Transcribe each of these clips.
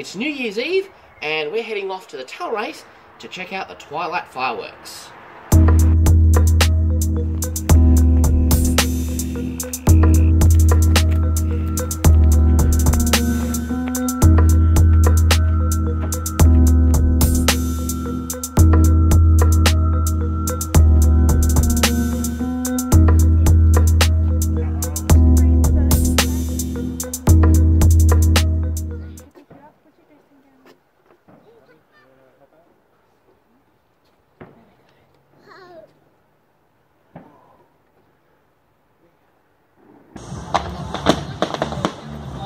It's New Year's Eve, and we're heading off to the Tailrace to check out the Twilight fireworks.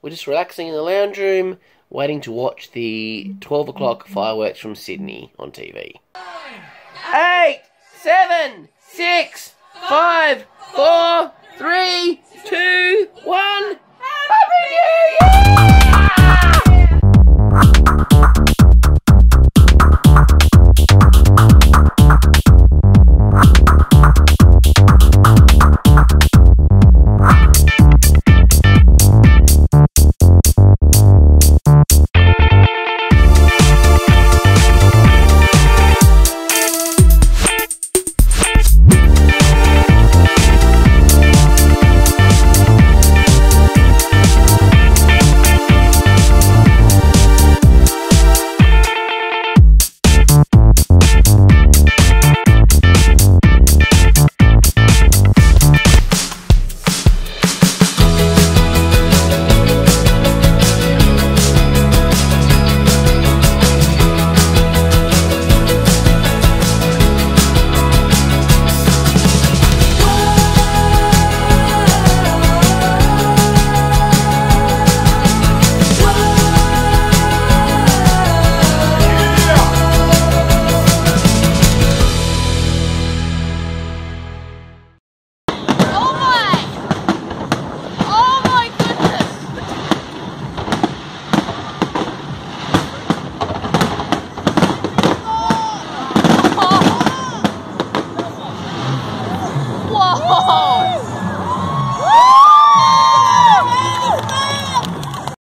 We're just relaxing in the lounge room, waiting to watch the 12 o'clock fireworks from Sydney on TV. Eight, seven, six, five, four, 哦。